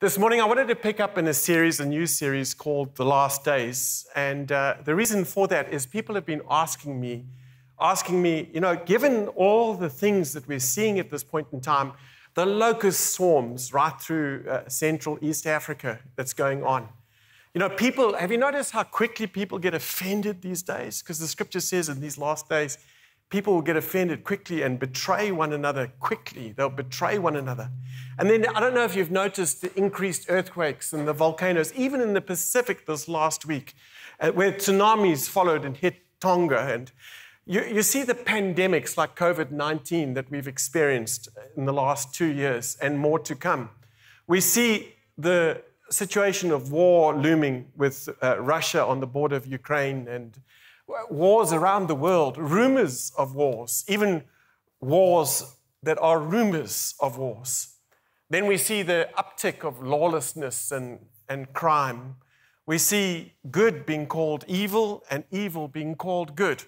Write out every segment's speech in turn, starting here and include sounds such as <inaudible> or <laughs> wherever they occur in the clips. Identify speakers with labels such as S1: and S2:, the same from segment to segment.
S1: This morning, I wanted to pick up in a series, a new series called The Last Days. And uh, the reason for that is people have been asking me, asking me, you know, given all the things that we're seeing at this point in time, the locust swarms right through uh, Central East Africa that's going on. You know, people, have you noticed how quickly people get offended these days? Because the scripture says in these last days, people will get offended quickly and betray one another quickly. They'll betray one another. And then I don't know if you've noticed the increased earthquakes and the volcanoes, even in the Pacific this last week, uh, where tsunamis followed and hit Tonga. And you, you see the pandemics like COVID 19 that we've experienced in the last two years and more to come. We see the situation of war looming with uh, Russia on the border of Ukraine and wars around the world, rumors of wars, even wars that are rumors of wars. Then we see the uptick of lawlessness and, and crime. We see good being called evil and evil being called good.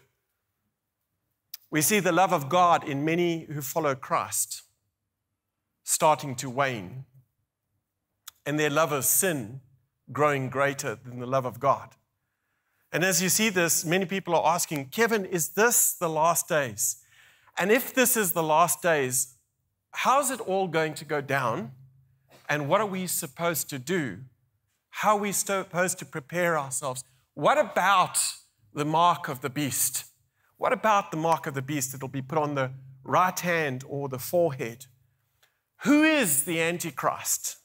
S1: We see the love of God in many who follow Christ starting to wane, and their love of sin growing greater than the love of God. And as you see this, many people are asking, Kevin, is this the last days? And if this is the last days, how's it all going to go down? And what are we supposed to do? How are we supposed to prepare ourselves? What about the mark of the beast? What about the mark of the beast that'll be put on the right hand or the forehead? Who is the Antichrist?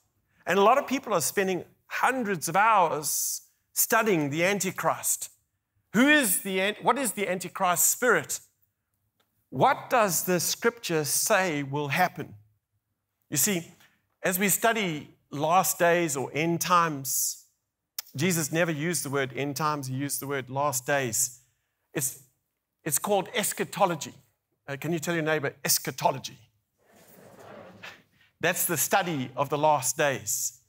S1: And a lot of people are spending hundreds of hours studying the Antichrist. Who is the, what is the Antichrist spirit? What does the scripture say will happen? You see, as we study last days or end times, Jesus never used the word end times, he used the word last days. It's, it's called eschatology. Uh, can you tell your neighbor eschatology? <laughs> That's the study of the last days.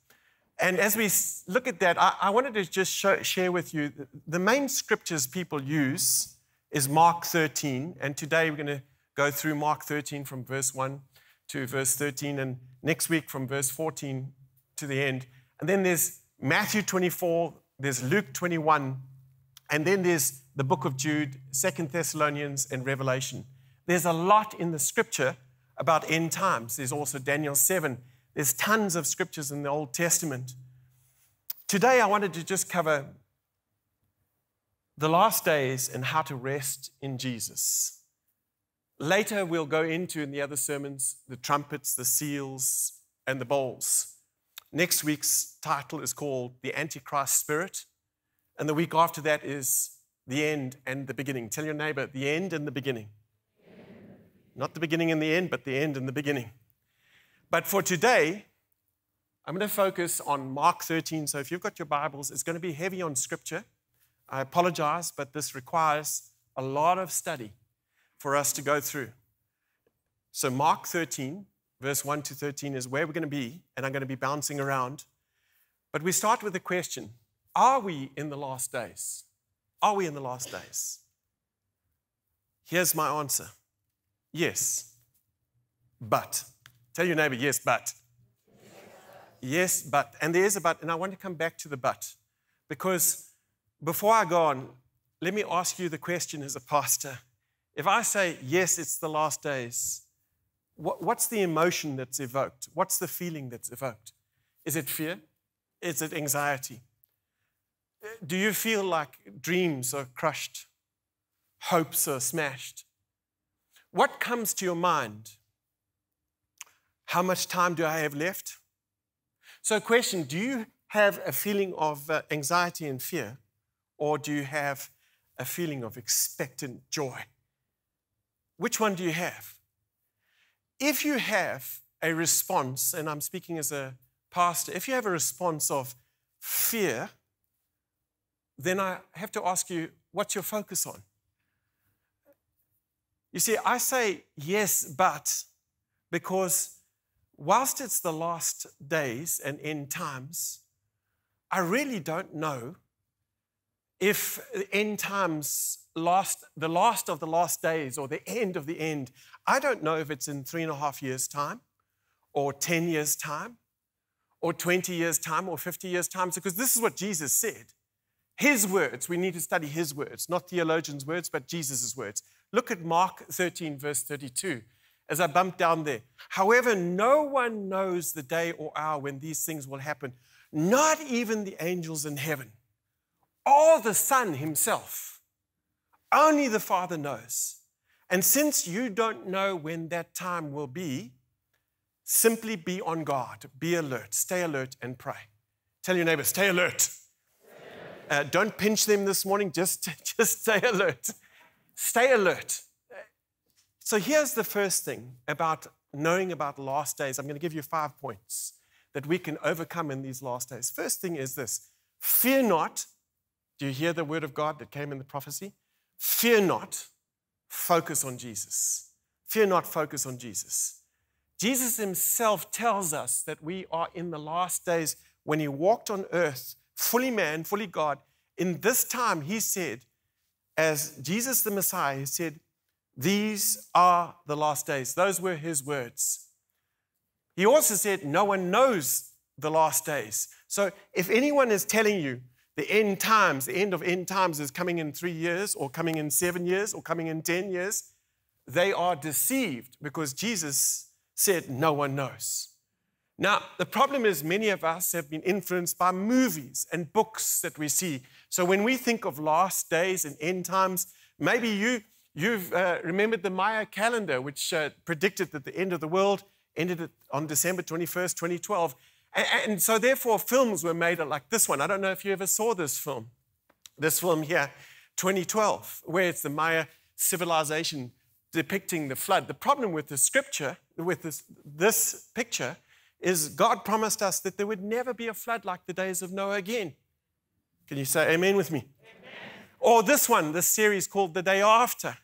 S1: And as we look at that, I, I wanted to just show, share with you the main scriptures people use is Mark 13. And today we're going to go through Mark 13 from verse 1 to verse 13, and next week from verse 14 to the end. And then there's Matthew 24, there's Luke 21, and then there's the book of Jude, Second Thessalonians, and Revelation. There's a lot in the scripture about end times. There's also Daniel 7. There's tons of scriptures in the Old Testament. Today, I wanted to just cover the last days and how to rest in Jesus. Later, we'll go into in the other sermons the trumpets, the seals, and the bowls. Next week's title is called The Antichrist Spirit, and the week after that is The End and the Beginning. Tell your neighbor, the end and the beginning. Not the beginning and the end, but the end and the beginning. But for today, I'm going to focus on Mark 13. So if you've got your Bibles, it's going to be heavy on scripture. I apologize, but this requires a lot of study for us to go through. So, Mark 13, verse 1 to 13, is where we're going to be, and I'm going to be bouncing around. But we start with the question Are we in the last days? Are we in the last days? Here's my answer yes, but. Tell your neighbor, yes, but. Yes, but. And there is a but, and I want to come back to the but because before I go on, let me ask you the question as a pastor. If I say, yes, it's the last days, what, what's the emotion that's evoked? What's the feeling that's evoked? Is it fear? Is it anxiety? Do you feel like dreams are crushed, hopes are smashed? What comes to your mind? How much time do I have left? So, question Do you have a feeling of uh, anxiety and fear? or do you have a feeling of expectant joy? Which one do you have? If you have a response, and I'm speaking as a pastor, if you have a response of fear, then I have to ask you, what's your focus on? You see, I say yes, but because whilst it's the last days and end times, I really don't know if end times last, the last of the last days or the end of the end, I don't know if it's in three and a half years' time or 10 years' time or 20 years' time or 50 years' time, because this is what Jesus said. His words, we need to study his words, not theologians' words, but Jesus' words. Look at Mark 13, verse 32, as I bump down there. However, no one knows the day or hour when these things will happen, not even the angels in heaven, or the Son himself. Only the Father knows. And since you don't know when that time will be, simply be on guard, be alert, stay alert, and pray. Tell your neighbor, stay alert. Uh, don't pinch them this morning, just, <laughs> just stay alert. Stay alert. So here's the first thing about knowing about last days. I'm going to give you five points that we can overcome in these last days. First thing is this fear not. Do you hear the word of God that came in the prophecy? Fear not, focus on Jesus. Fear not, focus on Jesus. Jesus himself tells us that we are in the last days when he walked on earth, fully man, fully God. In this time, he said, as Jesus the Messiah, he said, These are the last days. Those were his words. He also said, No one knows the last days. So if anyone is telling you the end times, the end of end times is coming in three years, or coming in seven years, or coming in 10 years, they are deceived because Jesus said, No one knows. Now, the problem is many of us have been influenced by movies and books that we see. So when we think of last days and end times, maybe you, you've uh, remembered the Maya calendar, which uh, predicted that the end of the world ended on December 21st, 2012. And, and so therefore, films were made like this one. I don't know if you ever saw this film. This film here, 2012, where it's the Maya civilization depicting the flood. The problem with the scripture, with this, this picture, is God promised us that there would never be a flood like the days of Noah again. Can you say amen with me? Amen. Or this one, this series called The Day After.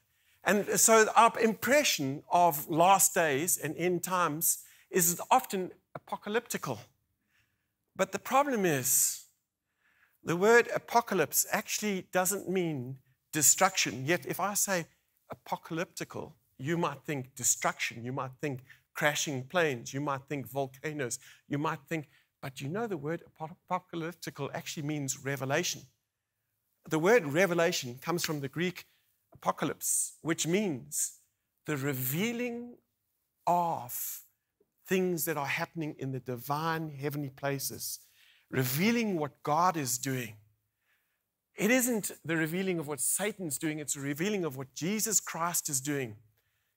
S1: And so our impression of last days and end times is often apocalyptical. But the problem is, the word apocalypse actually doesn't mean destruction. Yet, if I say apocalyptical, you might think destruction, you might think crashing planes, you might think volcanoes, you might think, but you know the word apocalyptical actually means revelation. The word revelation comes from the Greek apocalypse, which means the revealing of things that are happening in the divine heavenly places, revealing what God is doing. It isn't the revealing of what Satan's doing, it's a revealing of what Jesus Christ is doing.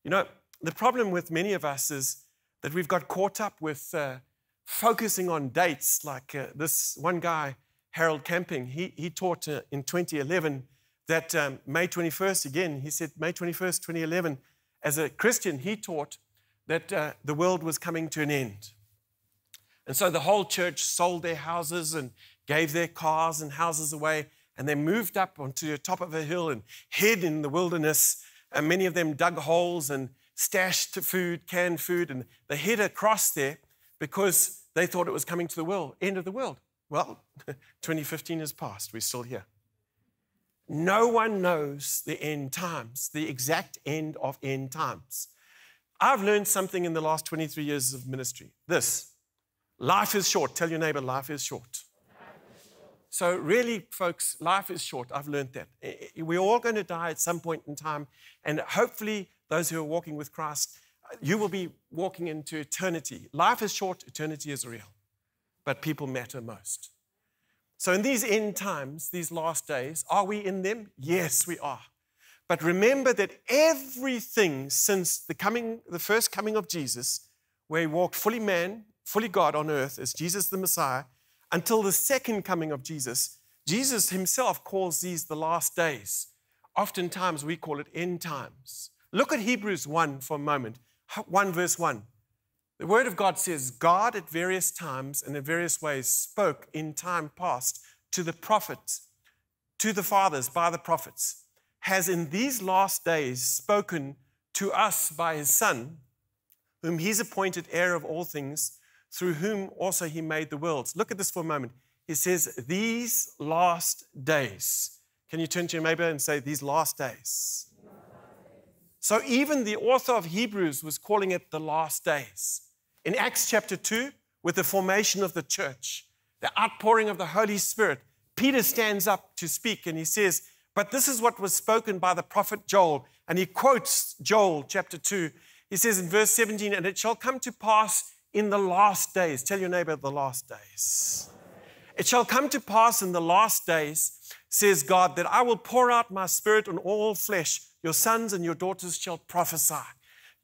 S1: You know, the problem with many of us is that we've got caught up with uh, focusing on dates. Like uh, this one guy, Harold Camping, he, he taught uh, in 2011 that um, May 21st, again, he said May 21st, 2011, as a Christian, he taught that uh, the world was coming to an end. And so the whole church sold their houses and gave their cars and houses away, and they moved up onto the top of a hill and hid in the wilderness. And many of them dug holes and stashed food, canned food, and they hid across there because they thought it was coming to the world, end of the world. Well, <laughs> 2015 has passed. We're still here. No one knows the end times, the exact end of end times. I've learned something in the last 23 years of ministry. This life is short. Tell your neighbor, life is short. So, really, folks, life is short. I've learned that. We're all going to die at some point in time, and hopefully, those who are walking with Christ, uh, you will be walking into eternity. Life is short, eternity is real, but people matter most. So, in these end times, these last days, are we in them? Yes, we are. But remember that everything since the coming, the first coming of Jesus, where he walked fully man, fully God on earth as Jesus the Messiah, until the second coming of Jesus, Jesus himself calls these the last days. Oftentimes we call it end times. Look at Hebrews 1 for a moment. 1 verse 1. The Word of God says, God at various times and in various ways spoke in time past to the prophets, to the fathers by the prophets, has in these last days spoken to us by his Son, whom he's appointed heir of all things, through whom also he made the worlds. Look at this for a moment. He says, These last days. Can you turn to your neighbor and say, These last days? So even the author of Hebrews was calling it the last days. In Acts chapter 2, with the formation of the church, the outpouring of the Holy Spirit, Peter stands up to speak and he says, But this is what was spoken by the prophet Joel. And he quotes Joel chapter 2. He says in verse 17, And it shall come to pass in the last days. Tell your neighbor the last days. It shall come to pass in the last days, says God, that I will pour out my spirit on all flesh. Your sons and your daughters shall prophesy.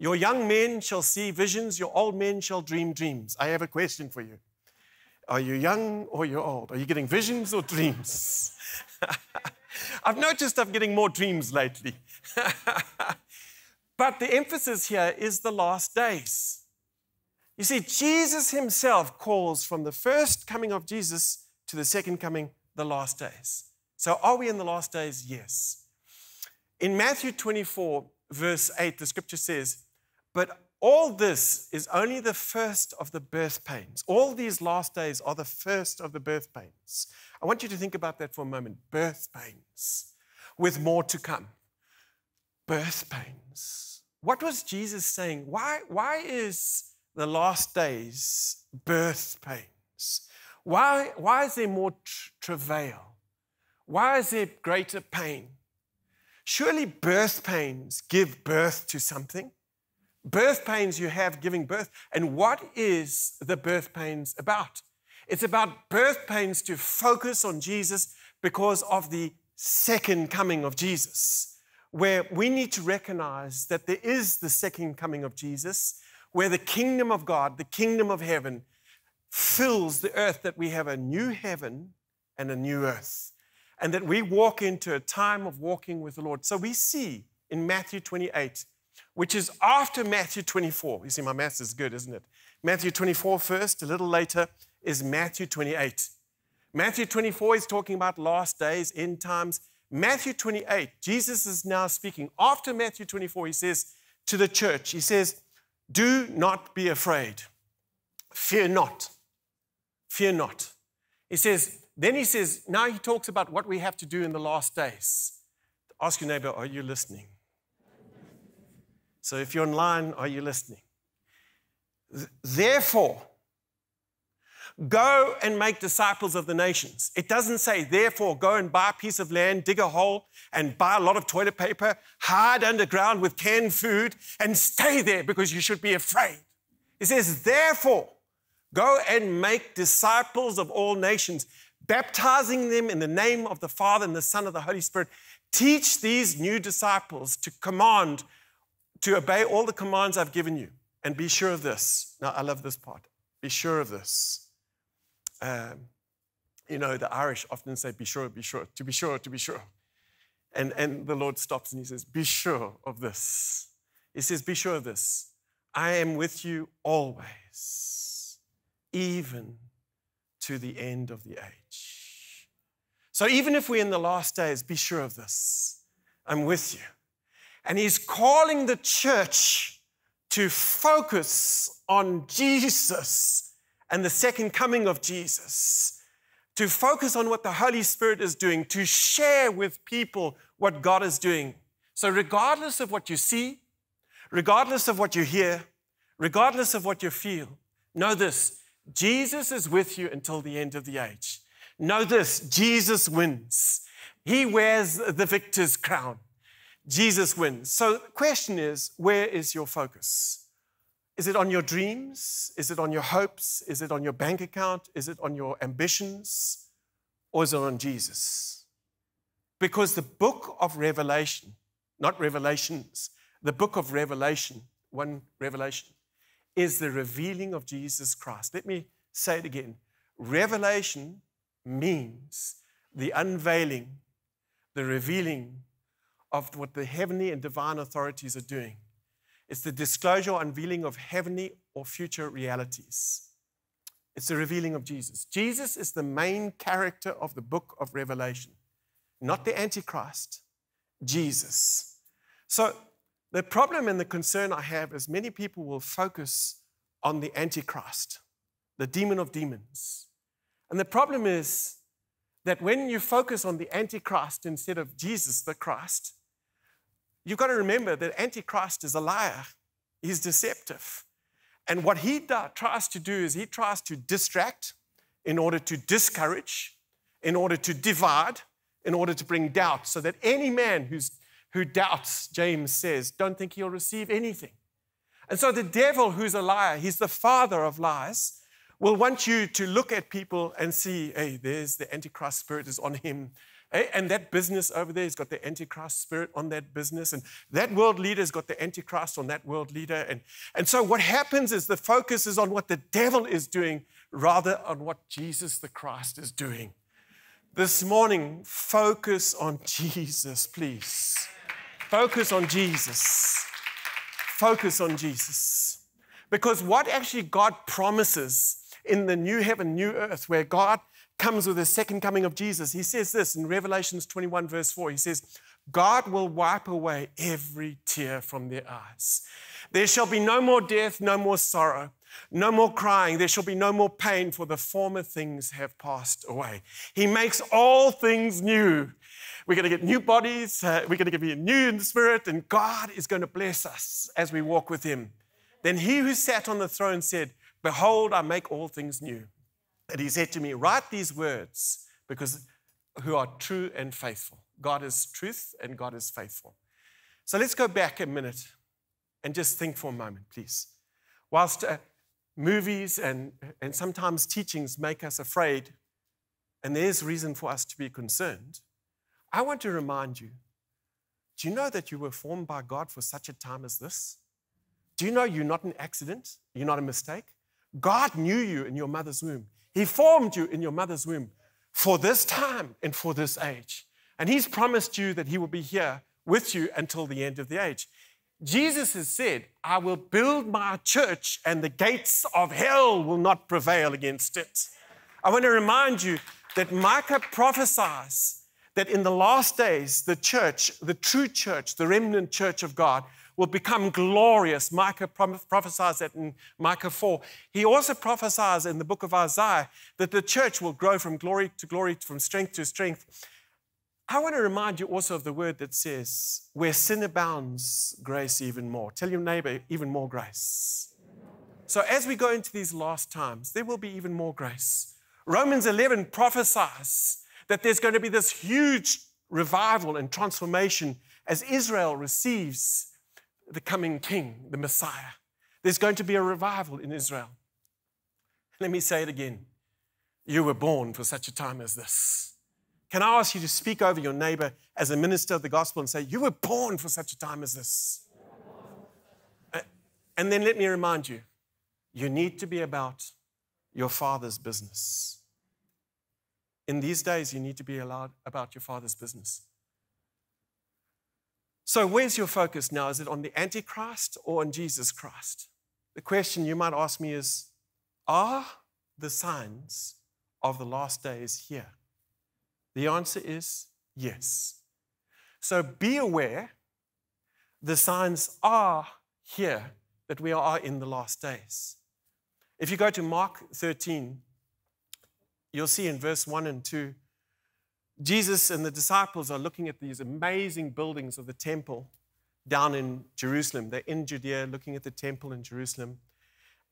S1: Your young men shall see visions, your old men shall dream dreams. I have a question for you. Are you young or you're old? Are you getting visions or dreams? <laughs> I've noticed I'm getting more dreams lately. <laughs> but the emphasis here is the last days. You see, Jesus himself calls from the first coming of Jesus to the second coming, the last days. So are we in the last days? Yes. In Matthew 24, verse 8, the scripture says, But all this is only the first of the birth pains. All these last days are the first of the birth pains. I want you to think about that for a moment. Birth pains, with more to come. Birth pains. What was Jesus saying? Why, why is the last days birth pains? Why, why is there more travail? Why is there greater pain? Surely birth pains give birth to something birth pains you have giving birth. And what is the birth pains about? It's about birth pains to focus on Jesus because of the second coming of Jesus, where we need to recognize that there is the second coming of Jesus, where the kingdom of God, the kingdom of heaven, fills the earth, that we have a new heaven and a new earth, and that we walk into a time of walking with the Lord. So we see in Matthew 28 which is after Matthew 24. You see, my math is good, isn't it? Matthew 24 first, a little later is Matthew 28. Matthew 24 is talking about last days, end times. Matthew 28, Jesus is now speaking. After Matthew 24, he says to the church, he says, Do not be afraid. Fear not. Fear not. He says, then he says, now he talks about what we have to do in the last days. Ask your neighbor, are you listening? So if you're online, are you listening? Therefore, go and make disciples of the nations. It doesn't say, therefore, go and buy a piece of land, dig a hole, and buy a lot of toilet paper, hide underground with canned food, and stay there because you should be afraid. It says, therefore, go and make disciples of all nations, baptizing them in the name of the Father and the Son of the Holy Spirit. Teach these new disciples to command to obey all the commands I've given you. And be sure of this. Now, I love this part. Be sure of this. Um, you know, the Irish often say, be sure, be sure, to be sure, to be sure. And, and the Lord stops and he says, Be sure of this. He says, Be sure of this. I am with you always, even to the end of the age. So even if we're in the last days, be sure of this. I'm with you. And he's calling the church to focus on Jesus and the second coming of Jesus, to focus on what the Holy Spirit is doing, to share with people what God is doing. So, regardless of what you see, regardless of what you hear, regardless of what you feel, know this Jesus is with you until the end of the age. Know this Jesus wins, He wears the victor's crown. Jesus wins. So the question is, where is your focus? Is it on your dreams? Is it on your hopes? Is it on your bank account? Is it on your ambitions? Or is it on Jesus? Because the book of Revelation, not Revelations, the book of Revelation, one Revelation, is the revealing of Jesus Christ. Let me say it again. Revelation means the unveiling, the revealing of what the heavenly and divine authorities are doing. It's the disclosure or unveiling of heavenly or future realities. It's the revealing of Jesus. Jesus is the main character of the book of Revelation, not the Antichrist, Jesus. So, the problem and the concern I have is many people will focus on the Antichrist, the demon of demons. And the problem is that when you focus on the Antichrist instead of Jesus, the Christ, You've got to remember that Antichrist is a liar, he's deceptive. And what he tries to do is he tries to distract in order to discourage, in order to divide, in order to bring doubt, so that any man who's, who doubts, James says, don't think he'll receive anything. And so the devil, who's a liar, he's the father of lies, will want you to look at people and see, hey, there's the Antichrist spirit is on him. Hey, and that business over there has got the Antichrist spirit on that business. And that world leader's got the Antichrist on that world leader. And, and so what happens is the focus is on what the devil is doing rather on what Jesus the Christ is doing. This morning, focus on Jesus, please. Focus on Jesus. Focus on Jesus. Because what actually God promises in the new heaven, new earth, where God comes with the second coming of Jesus, he says this in Revelations 21, verse 4. He says, God will wipe away every tear from their eyes. There shall be no more death, no more sorrow, no more crying. There shall be no more pain, for the former things have passed away. He makes all things new. We're going to get new bodies. Uh, we're going to be new in the spirit, and God is going to bless us as we walk with Him. Then he who sat on the throne said, Behold, I make all things new. And he said to me, Write these words because who are true and faithful. God is truth and God is faithful. So let's go back a minute and just think for a moment, please. Whilst uh, movies and, and sometimes teachings make us afraid, and there's reason for us to be concerned, I want to remind you do you know that you were formed by God for such a time as this? Do you know you're not an accident? You're not a mistake? God knew you in your mother's womb. He formed you in your mother's womb for this time and for this age. And He's promised you that He will be here with you until the end of the age. Jesus has said, I will build my church and the gates of hell will not prevail against it. I want to remind you that Micah prophesies that in the last days, the church, the true church, the remnant church of God, will become glorious. Micah prophesies that in Micah 4. He also prophesies in the book of Isaiah that the church will grow from glory to glory, from strength to strength. I want to remind you also of the word that says, where sin abounds, grace even more. Tell your neighbor, even more grace. So as we go into these last times, there will be even more grace. Romans 11 prophesies that there's going to be this huge revival and transformation as Israel receives the coming king, the Messiah. There's going to be a revival in Israel. Let me say it again. You were born for such a time as this. Can I ask you to speak over your neighbor as a minister of the gospel and say, You were born for such a time as this? And then let me remind you, you need to be about your father's business. In these days, you need to be allowed about your father's business. So, where's your focus now? Is it on the Antichrist or on Jesus Christ? The question you might ask me is Are the signs of the last days here? The answer is yes. So, be aware the signs are here that we are in the last days. If you go to Mark 13, you'll see in verse 1 and 2 Jesus and the disciples are looking at these amazing buildings of the temple down in Jerusalem. They're in Judea looking at the temple in Jerusalem.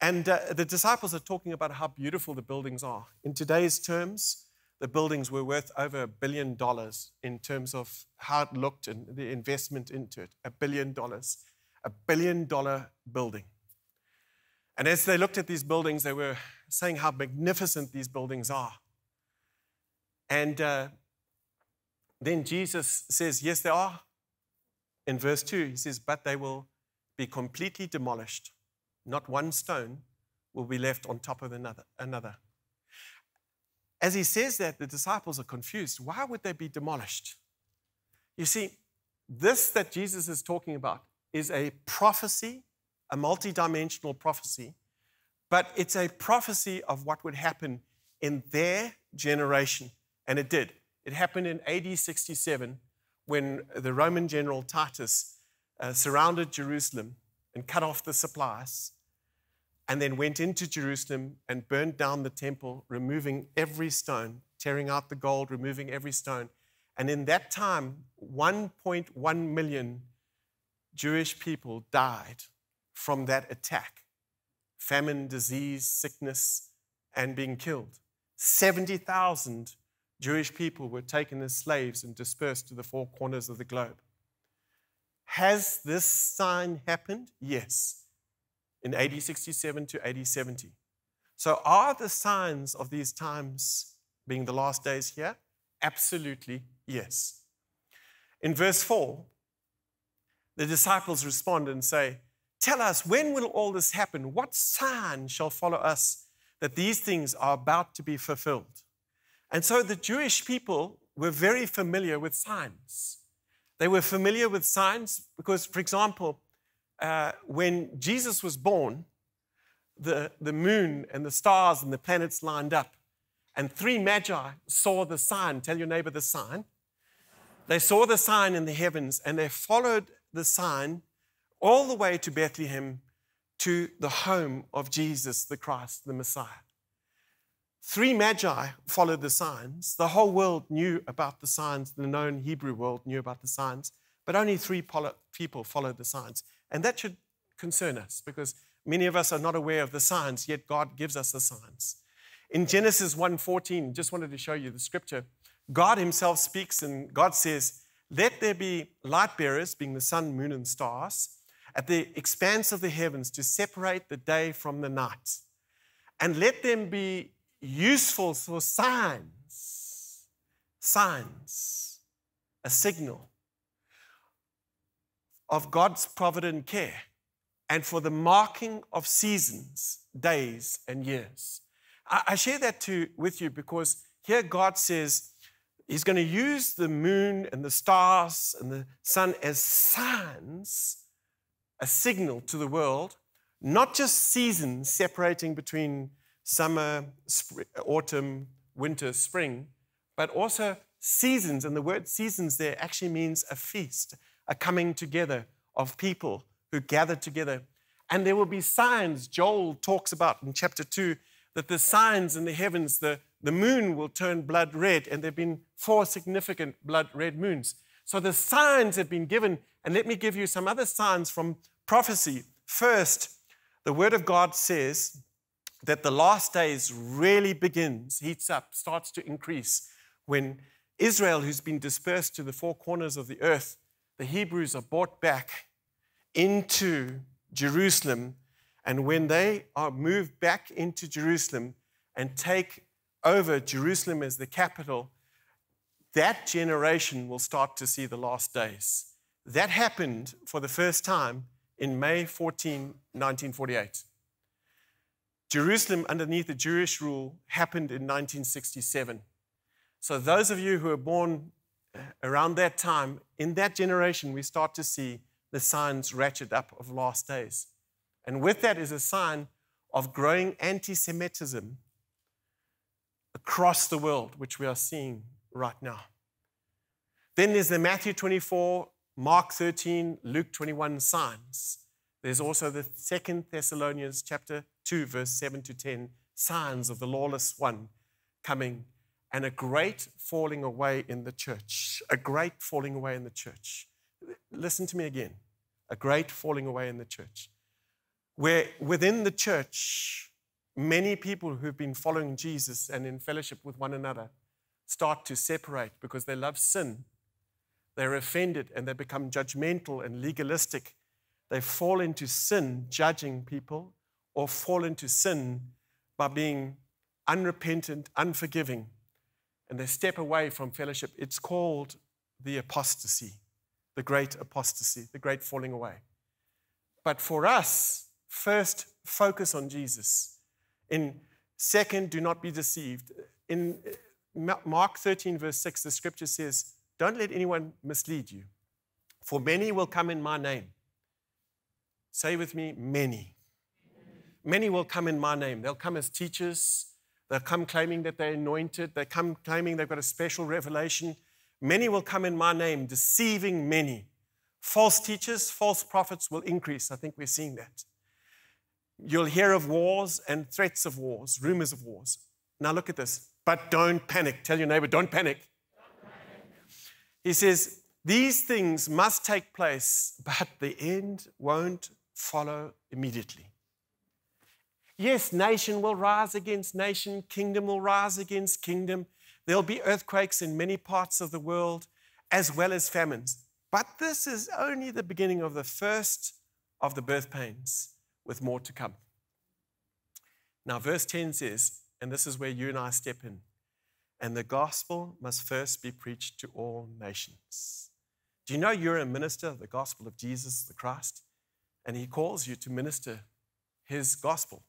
S1: And uh, the disciples are talking about how beautiful the buildings are. In today's terms, the buildings were worth over a billion dollars in terms of how it looked and the investment into it. A billion dollars. A billion dollar building. And as they looked at these buildings, they were saying how magnificent these buildings are. And uh, then Jesus says, Yes, they are. In verse 2, he says, But they will be completely demolished. Not one stone will be left on top of another. another. As he says that, the disciples are confused. Why would they be demolished? You see, this that Jesus is talking about is a prophecy, a multidimensional prophecy, but it's a prophecy of what would happen in their generation. And it did. It happened in AD 67 when the Roman general Titus uh, surrounded Jerusalem and cut off the supplies, and then went into Jerusalem and burned down the temple, removing every stone, tearing out the gold, removing every stone. And in that time, 1.1 million Jewish people died from that attack famine, disease, sickness, and being killed. 70,000 Jewish people were taken as slaves and dispersed to the four corners of the globe. Has this sign happened? Yes, in AD 67 to AD 70. So, are the signs of these times being the last days here? Absolutely yes. In verse 4, the disciples respond and say, Tell us, when will all this happen? What sign shall follow us that these things are about to be fulfilled? And so the Jewish people were very familiar with signs. They were familiar with signs because, for example, uh, when Jesus was born, the, the moon and the stars and the planets lined up, and three magi saw the sign. Tell your neighbor the sign. They saw the sign in the heavens and they followed the sign all the way to Bethlehem to the home of Jesus the Christ, the Messiah. Three magi followed the signs. The whole world knew about the signs. The known Hebrew world knew about the signs, but only three people followed the signs. And that should concern us because many of us are not aware of the signs, yet God gives us the signs. In Genesis 1:14, just wanted to show you the scripture. God himself speaks and God says, "Let there be light bearers, being the sun, moon and stars, at the expanse of the heavens to separate the day from the night. And let them be useful for signs, signs, a signal of God's provident care and for the marking of seasons, days, and years. I, share that to, with you because here God says He's going to use the moon and the stars and the sun as signs a signal to the world, not just seasons separating between summer, autumn, winter, spring, but also seasons. And the word seasons there actually means a feast, a coming together of people who gather together. And there will be signs. Joel talks about in chapter 2 that the signs in the heavens, the, the moon will turn blood red, and there have been four significant blood red moons. So the signs have been given, and let me give you some other signs from prophecy. First, the Word of God says that the last days really begins, heats up, starts to increase when Israel, who's been dispersed to the four corners of the earth, the Hebrews are brought back into Jerusalem. And when they are moved back into Jerusalem and take over Jerusalem as the capital, that generation will start to see the last days. That happened for the first time in May 14, 1948. Jerusalem, underneath the Jewish rule, happened in 1967. So, those of you who were born uh, around that time, in that generation, we start to see the signs ratchet up of last days. And with that is a sign of growing anti Semitism across the world, which we are seeing right now. Then there's the Matthew 24, Mark 13, Luke 21 signs. There's also the second Thessalonians chapter 2, verse 7 to 10, signs of the lawless one coming and a great falling away in the church. A great falling away in the church. Listen to me again. A great falling away in the church. Where within the church, many people who've been following Jesus and in fellowship with one another start to separate because they love sin. They're offended and they become judgmental and legalistic. They fall into sin, judging people, or fall into sin by being unrepentant, unforgiving, and they step away from fellowship. It's called the apostasy, the great apostasy, the great falling away. But for us, first, focus on Jesus. In second, do not be deceived. In uh, Mark 13, verse 6, the scripture says, Don't let anyone mislead you, for many will come in my name. Say with me, many. Many will come in my name. They'll come as teachers. They'll come claiming that they're anointed. They come claiming they've got a special revelation. Many will come in my name, deceiving many. False teachers, false prophets will increase. I think we're seeing that. You'll hear of wars and threats of wars, rumors of wars. Now look at this. But don't panic. Tell your neighbor, don't panic. Don't panic. He says, These things must take place, but the end won't follow immediately. Yes, nation will rise against nation, kingdom will rise against kingdom. There'll be earthquakes in many parts of the world, as well as famines. But this is only the beginning of the first of the birth pains, with more to come. Now, verse 10 says, and this is where you and I step in, and the gospel must first be preached to all nations. Do you know you're a minister of the gospel of Jesus the Christ? And he calls you to minister his gospel.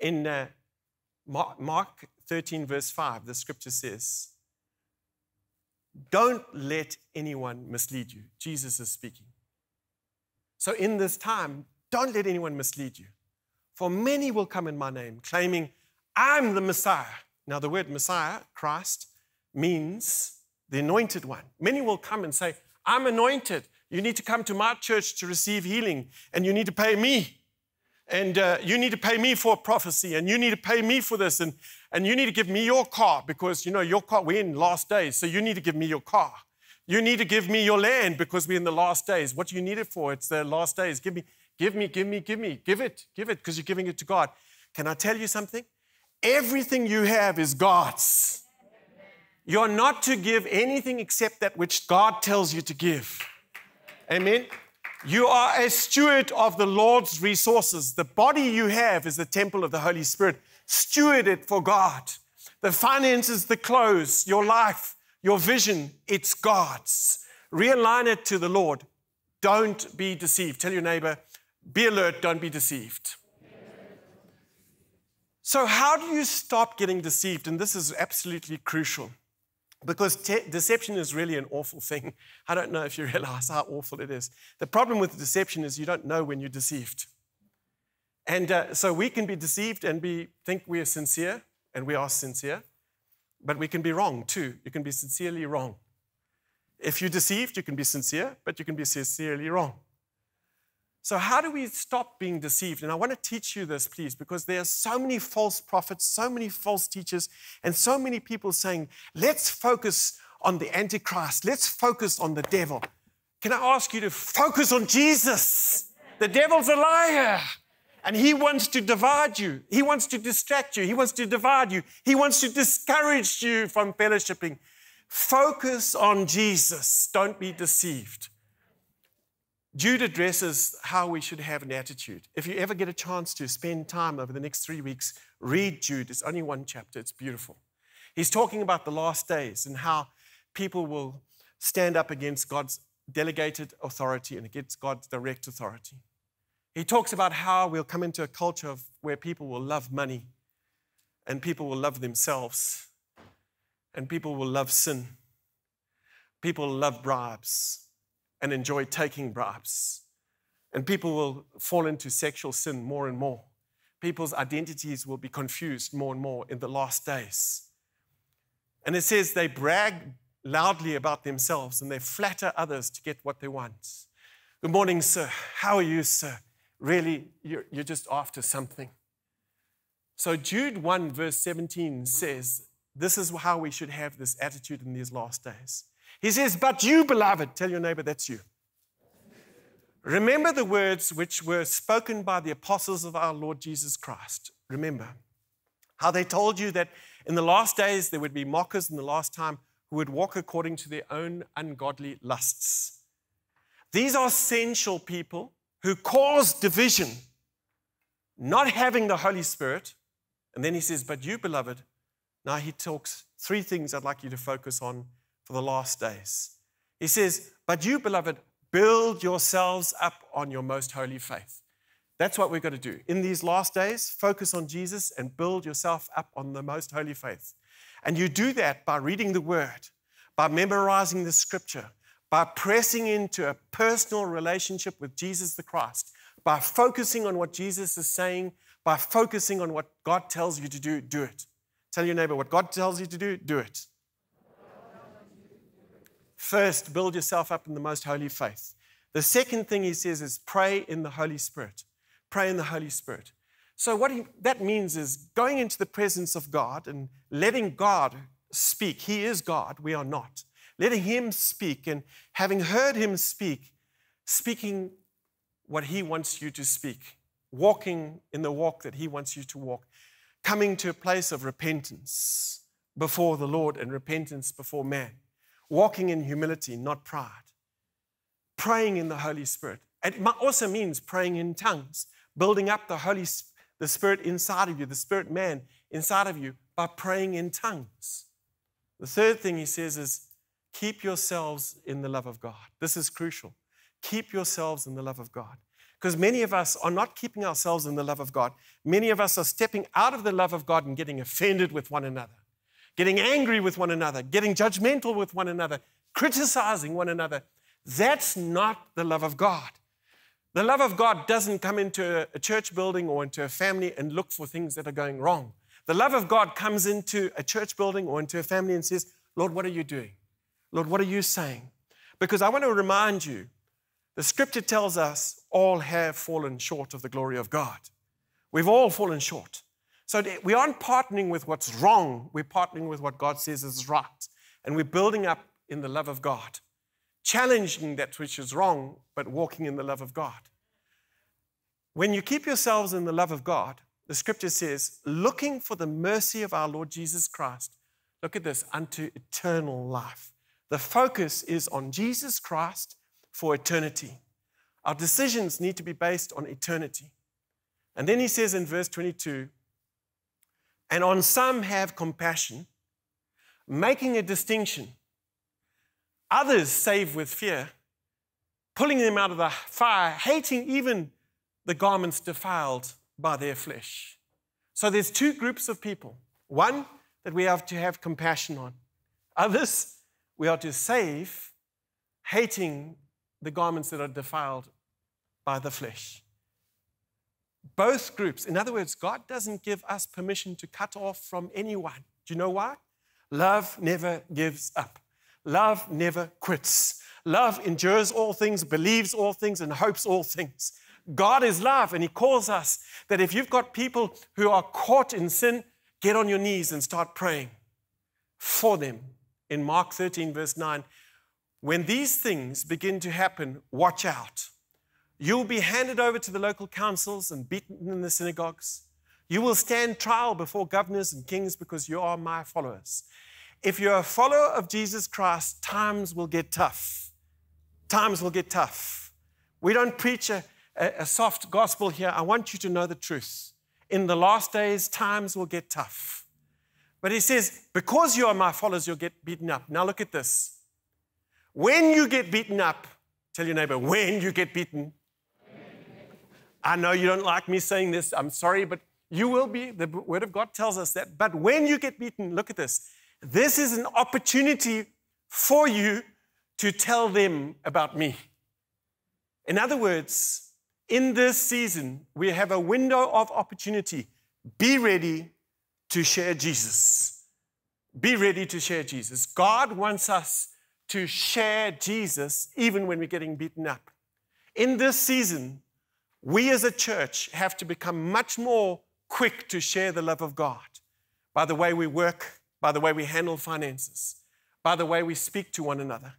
S1: In uh, Mark 13, verse 5, the scripture says, Don't let anyone mislead you. Jesus is speaking. So, in this time, don't let anyone mislead you. For many will come in my name, claiming, I'm the Messiah. Now, the word Messiah, Christ, means the anointed one. Many will come and say, I'm anointed. You need to come to my church to receive healing, and you need to pay me and uh, you need to pay me for a prophecy, and you need to pay me for this, and, and you need to give me your car because you know your car, we're in last days, so you need to give me your car. You need to give me your land because we're in the last days. What do you need it for? It's the last days. Give me, give me, give me, give me, give it, give it, because you're giving it to God. Can I tell you something? Everything you have is God's. You're not to give anything except that which God tells you to give. Amen. You are a steward of the Lord's resources. The body you have is the temple of the Holy Spirit. Steward it for God. The finances, the clothes, your life, your vision, it's God's. Realign it to the Lord. Don't be deceived. Tell your neighbor, be alert, don't be deceived. So, how do you stop getting deceived? And this is absolutely crucial. Because te- deception is really an awful thing. <laughs> I don't know if you realize how awful it is. The problem with deception is you don't know when you're deceived. And uh, so we can be deceived and be, think we are sincere, and we are sincere, but we can be wrong too. You can be sincerely wrong. If you're deceived, you can be sincere, but you can be sincerely wrong. So, how do we stop being deceived? And I want to teach you this, please, because there are so many false prophets, so many false teachers, and so many people saying, let's focus on the Antichrist, let's focus on the devil. Can I ask you to focus on Jesus? The devil's a liar. And he wants to divide you. He wants to distract you. He wants to divide you. He wants to discourage you from fellowshipping. Focus on Jesus. Don't be deceived. Jude addresses how we should have an attitude. If you ever get a chance to spend time over the next three weeks, read Jude. It's only one chapter, it's beautiful. He's talking about the last days and how people will stand up against God's delegated authority and against God's direct authority. He talks about how we'll come into a culture of where people will love money and people will love themselves and people will love sin. People love bribes and enjoy taking bribes. And people will fall into sexual sin more and more. People's identities will be confused more and more in the last days. And it says they brag loudly about themselves and they flatter others to get what they want. Good morning, sir. How are you, sir? Really, you're, you're just after something. So, Jude 1, verse 17 says, This is how we should have this attitude in these last days. He says, But you, beloved, tell your neighbor that's you. Remember the words which were spoken by the apostles of our Lord Jesus Christ. Remember how they told you that in the last days there would be mockers in the last time who would walk according to their own ungodly lusts. These are sensual people who cause division, not having the Holy Spirit. And then he says, But you, beloved, now he talks three things I'd like you to focus on for the last days. He says, But you, beloved, build yourselves up on your most holy faith. That's what we've got to do. In these last days, focus on Jesus and build yourself up on the most holy faith. And you do that by reading the word, by memorizing the scripture, by pressing into a personal relationship with Jesus the Christ, by focusing on what Jesus is saying, by focusing on what God tells you to do, do it. Tell your neighbor what God tells you to do, do it. First, build yourself up in the most holy faith. The second thing he says is pray in the Holy Spirit. Pray in the Holy Spirit. So, what he, that means is going into the presence of God and letting God speak. He is God, we are not. Letting Him speak and having heard Him speak, speaking what He wants you to speak. walking in the walk that He wants you to walk, coming to a place of repentance before the Lord and repentance before man, walking in humility, not pride, praying in the Holy Spirit. It also means praying in tongues, building up the Holy the Spirit inside of you, the Spirit man inside of you, by praying in tongues. The third thing he says is keep yourselves in the love of God. This is crucial. Keep yourselves in the love of God. Because many of us are not keeping ourselves in the love of God. Many of us are stepping out of the love of God and getting offended with one another, getting angry with one another, getting judgmental with one another, criticizing one another. That's not the love of God. The love of God doesn't come into a church building or into a family and look for things that are going wrong. The love of God comes into a church building or into a family and says, Lord, what are you doing? Lord, what are you saying? Because I want to remind you the scripture tells us all have fallen short of the glory of God. We've all fallen short. So we aren't partnering with what's wrong, we're partnering with what God says is right. And we're building up in the love of God, challenging that which is wrong, but walking in the love of God. When you keep yourselves in the love of God, the scripture says, looking for the mercy of our Lord Jesus Christ, look at this, unto eternal life. The focus is on Jesus Christ for eternity. Our decisions need to be based on eternity. And then he says in verse 22 and on some have compassion, making a distinction. Others save with fear, pulling them out of the fire, hating even the garments defiled by their flesh. So there's two groups of people. One that we have to have compassion on. Others we are to save, hating the garments that are defiled by the flesh. Both groups, in other words, God doesn't give us permission to cut off from anyone. Do you know why? Love never gives up. Love never quits. Love endures all things, believes all things, and hopes all things. God is love, and He calls us that if you've got people who are caught in sin, get on your knees and start praying for them. In Mark 13, verse 9, when these things begin to happen, watch out. You'll be handed over to the local councils and beaten in the synagogues. You will stand trial before governors and kings because you are my followers. If you're a follower of Jesus Christ, times will get tough. Times will get tough. We don't preach a, a, a soft gospel here. I want you to know the truth. In the last days, times will get tough. But he says, because you are my followers, you'll get beaten up. Now look at this. When you get beaten up, tell your neighbor, when you get beaten. I know you don't like me saying this. I'm sorry, but you will be. The Word of God tells us that. But when you get beaten, look at this. This is an opportunity for you to tell them about me. In other words, in this season, we have a window of opportunity. Be ready to share Jesus. Be ready to share Jesus. God wants us to share Jesus even when we're getting beaten up. In this season, we as a church have to become much more quick to share the love of God by the way we work, by the way we handle finances, by the way we speak to one another,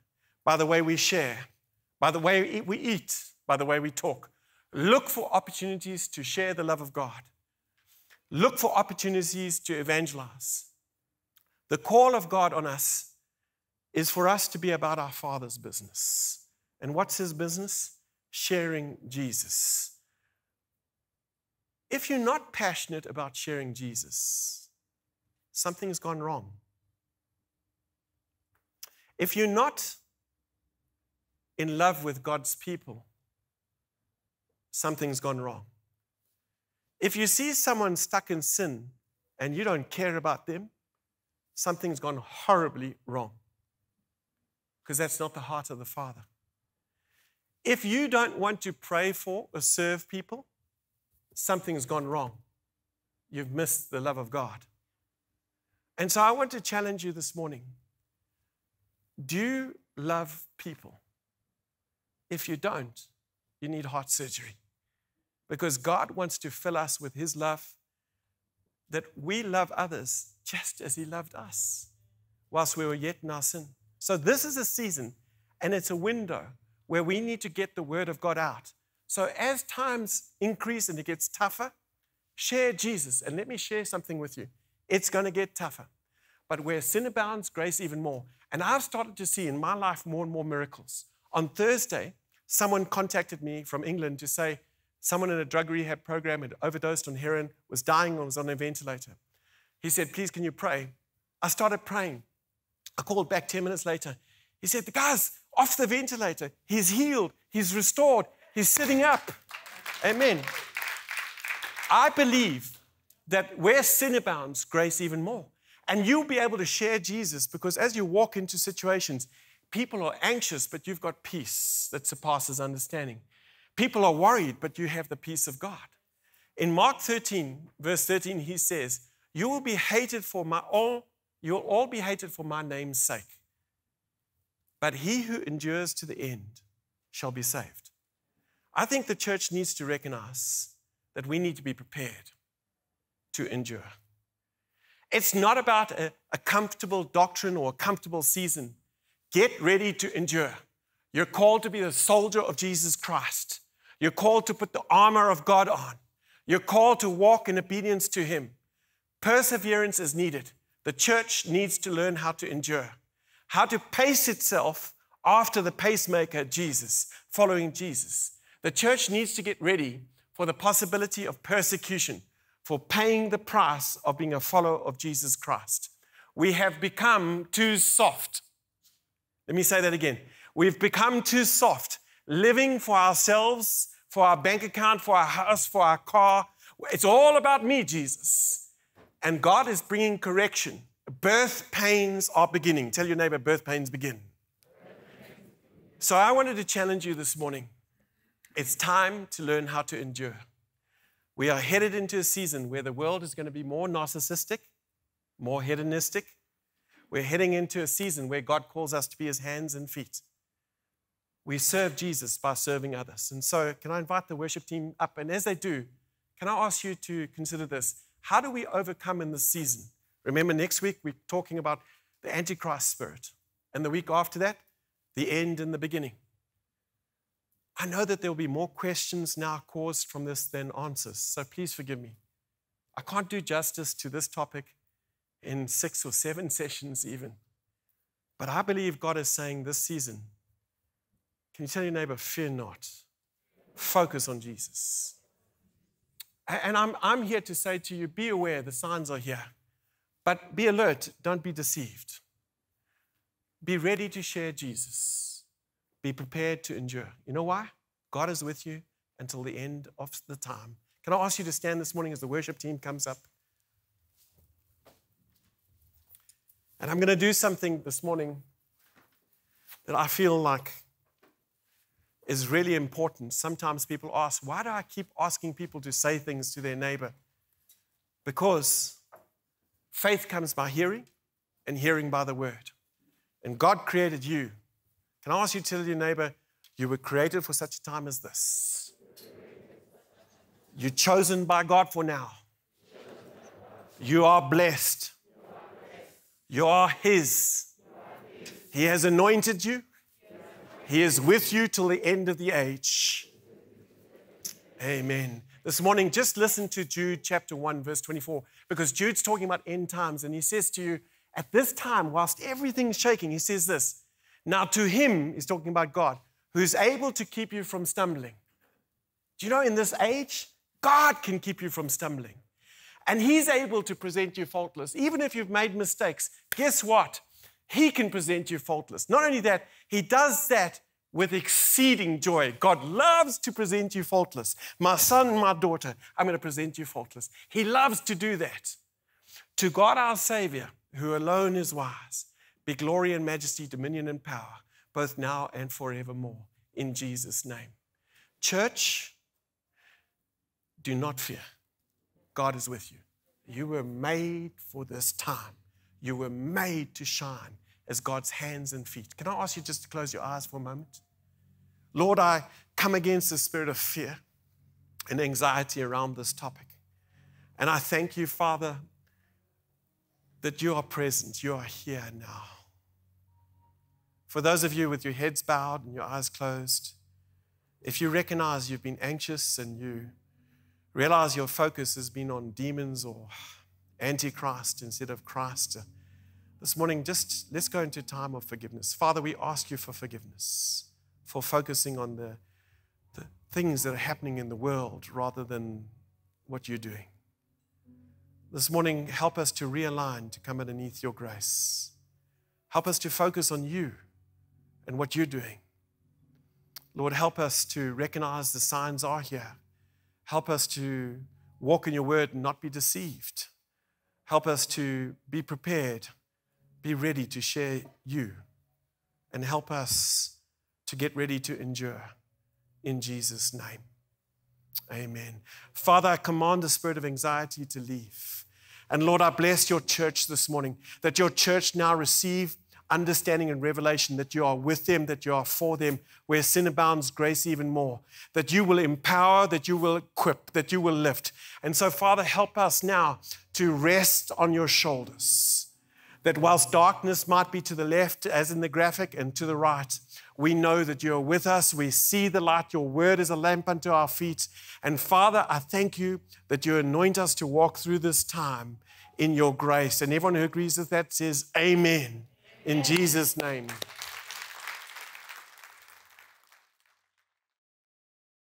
S1: by the way we share, by the way we eat, by the way we talk. Look for opportunities to share the love of God. Look for opportunities to evangelize. The call of God on us is for us to be about our Father's business. And what's His business? Sharing Jesus. If you're not passionate about sharing Jesus, something's gone wrong. If you're not in love with God's people, something's gone wrong. If you see someone stuck in sin and you don't care about them, something's gone horribly wrong because that's not the heart of the Father. If you don't want to pray for or serve people, something's gone wrong. You've missed the love of God. And so I want to challenge you this morning. Do you love people? If you don't, you need heart surgery. Because God wants to fill us with His love, that we love others just as He loved us whilst we were yet in our sin. So, this is a season and it's a window where we need to get the word of God out So as times increase and it gets tougher, share Jesus. And let me share something with you. It's going to get tougher. But where sin abounds, grace even more. And I've started to see in my life more and more miracles. On Thursday, someone contacted me from England to say someone in a drug rehab program had overdosed on heroin, was dying, and was on a ventilator. He said, Please, can you pray? I started praying. I called back 10 minutes later. He said, The guy's off the ventilator. He's healed. He's restored. He's sitting up. Amen. I believe that where sin abounds, grace even more. And you'll be able to share Jesus because as you walk into situations, people are anxious, but you've got peace that surpasses understanding. People are worried, but you have the peace of God. In Mark 13, verse 13, he says, You will be hated for my all, you'll all be hated for my name's sake. But he who endures to the end shall be saved. I think the church needs to recognize that we need to be prepared to endure. It's not about a, a, comfortable doctrine or a comfortable season. Get ready to endure. You're called to be the soldier of Jesus Christ. You're called to put the armor of God on. You're called to walk in obedience to Him. Perseverance is needed. The church needs to learn how to endure, how to pace itself after the pacemaker, Jesus, following Jesus. The church needs to get ready for the possibility of persecution, for paying the price of being a follower of Jesus Christ. We have become too soft. Let me say that again. We've become too soft living for ourselves, for our bank account, for our house, for our car. It's all about me, Jesus. And God is bringing correction. Birth pains are beginning. Tell your neighbor, birth pains begin. So I wanted to challenge you this morning. It's time to learn how to endure. We are headed into a season where the world is going to be more narcissistic, more hedonistic. We're heading into a season where God calls us to be his hands and feet we serve Jesus by serving others. And so, can I invite the worship team up? And as they do, can I ask you to consider this? How do we overcome in this season? Remember, next week we're talking about the Antichrist spirit. And the week after that, the end and the beginning. I know that there will be more questions now caused from this than answers, so please forgive me. I can't do justice to this topic in six or seven <laughs> sessions, even. But I believe God is saying this season, can you tell your neighbor, fear not? Focus on Jesus. And I'm, I'm here to say to you, be aware, the signs are here. But be alert, don't be deceived. Be ready to share Jesus. Be prepared to endure. You know why? God is with you until the end of the time. Can I ask you to stand this morning as the worship team comes up? And I'm going to do something this morning that I feel like is really important. Sometimes people ask, why do I keep asking people to say things to their neighbor? Because faith comes by hearing, and hearing by the word. And God created you. Can I ask you to tell your neighbor, you were created for such a time as this? You're chosen by God for now. You are blessed. You are His. He has anointed you. He is with you till the end of the age. Amen. This morning, just listen to Jude chapter 1, verse 24, because Jude's talking about end times, and he says to you, at this time, whilst everything's shaking, he says this Now to him, he's talking about God, who's able to keep you from stumbling. Do you know in this age, God can keep you from stumbling. And he's able to present you faultless. Even if you've made mistakes, guess what? He can present you faultless. Not only that, He does that with exceeding joy. God loves to present you faultless. My son, my daughter, I'm going to present you faultless. He loves to do that. To God our Savior, who alone is wise, be glory and majesty, dominion and power, both now and forevermore. In Jesus' name. Church, do not fear. God is with you. You were made for this time. You were made to shine as God's hands and feet. Can I ask you just to close your eyes for a moment? Lord, I come against the spirit of fear and anxiety around this topic. And I thank you, Father, that you are present. You are here now. For those of you with your heads bowed and your eyes closed, If you recognize you've been anxious and you realize your focus has been on demons or antichrist instead of Christ, uh, this morning, just let's go into a time of forgiveness. Father, we ask you for forgiveness for focusing on the, the things that are happening in the world rather than what you're doing. This morning, help us to realign to come underneath your grace. Help us to focus on you and what you're doing. Lord, help us to recognize the signs are here. Help us to walk in your word and not be deceived. Help us to be prepared be ready to share you and help us to get ready to endure in Jesus' name. Amen. Father, I command the spirit of anxiety to leave. And Lord, I bless your church this morning, that your church now receive understanding and revelation that you are with them, that you are for them, where sin abounds, grace even more, that you will empower, that you will equip, that you will lift. And so, Father, help us now to rest on your shoulders that whilst darkness might be to the left, as in the graphic, and to the right, we know that you are with us. We see the light. Your word is a lamp unto our feet. And Father, I thank you that you anoint us to walk through this time in your grace. And everyone who agrees with that says, Amen. In Jesus' name.